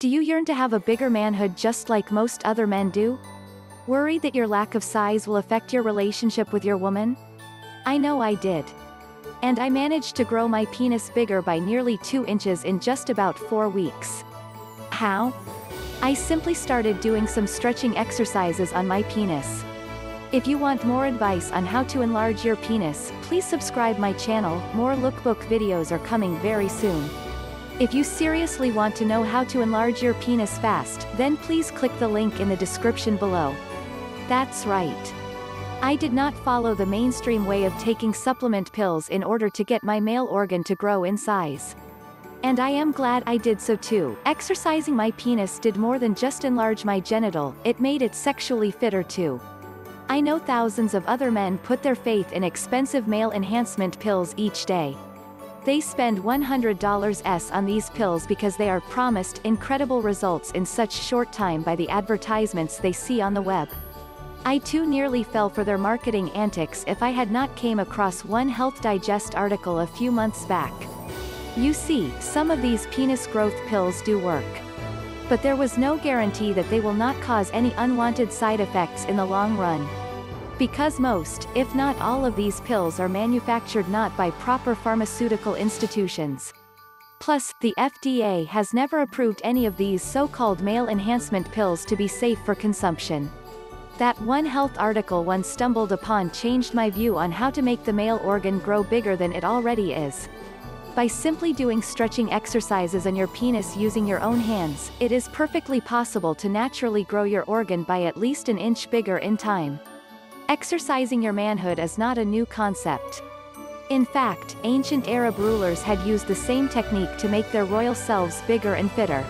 Do you yearn to have a bigger manhood just like most other men do? Worried that your lack of size will affect your relationship with your woman? I know I did. And I managed to grow my penis bigger by nearly 2 inches in just about 4 weeks. How? I simply started doing some stretching exercises on my penis. If you want more advice on how to enlarge your penis, please subscribe my channel, more lookbook videos are coming very soon. If you seriously want to know how to enlarge your penis fast, then please click the link in the description below. That's right. I did not follow the mainstream way of taking supplement pills in order to get my male organ to grow in size. And I am glad I did so too. Exercising my penis did more than just enlarge my genital, it made it sexually fitter too. I know thousands of other men put their faith in expensive male enhancement pills each day. They spend $100s on these pills because they are promised incredible results in such short time by the advertisements they see on the web. I too nearly fell for their marketing antics if I had not came across one Health Digest article a few months back. You see, some of these penis growth pills do work. But there was no guarantee that they will not cause any unwanted side effects in the long run. Because most, if not all of these pills are manufactured not by proper pharmaceutical institutions. Plus, the FDA has never approved any of these so-called male enhancement pills to be safe for consumption. That one health article one stumbled upon changed my view on how to make the male organ grow bigger than it already is. By simply doing stretching exercises on your penis using your own hands, it is perfectly possible to naturally grow your organ by at least an inch bigger in time. Exercising your manhood is not a new concept. In fact, ancient Arab rulers had used the same technique to make their royal selves bigger and fitter.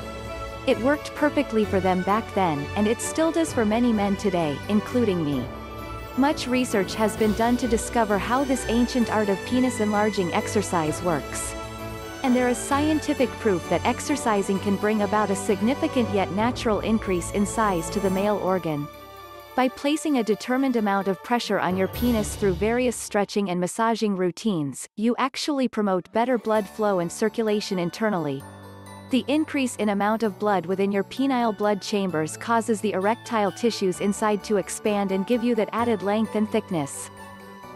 It worked perfectly for them back then, and it still does for many men today, including me. Much research has been done to discover how this ancient art of penis enlarging exercise works. And there is scientific proof that exercising can bring about a significant yet natural increase in size to the male organ. By placing a determined amount of pressure on your penis through various stretching and massaging routines, you actually promote better blood flow and circulation internally. The increase in amount of blood within your penile blood chambers causes the erectile tissues inside to expand and give you that added length and thickness.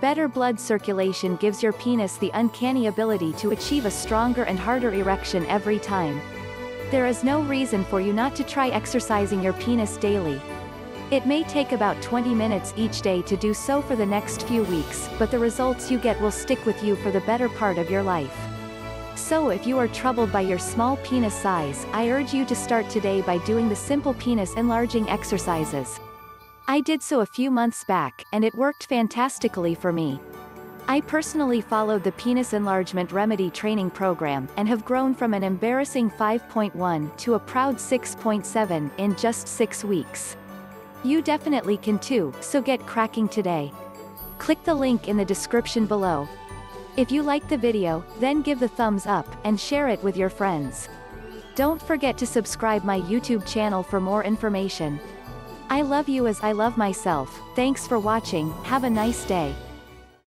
Better blood circulation gives your penis the uncanny ability to achieve a stronger and harder erection every time. There is no reason for you not to try exercising your penis daily. It may take about 20 minutes each day to do so for the next few weeks, but the results you get will stick with you for the better part of your life. So if you are troubled by your small penis size, I urge you to start today by doing the simple penis enlarging exercises. I did so a few months back, and it worked fantastically for me. I personally followed the penis enlargement remedy training program and have grown from an embarrassing 5.1 to a proud 6.7 in just 6 weeks. You definitely can too, so get cracking today. Click the link in the description below. If you like the video, then give the thumbs up, and share it with your friends. Don't forget to subscribe my YouTube channel for more information. I love you as I love myself, thanks for watching, have a nice day.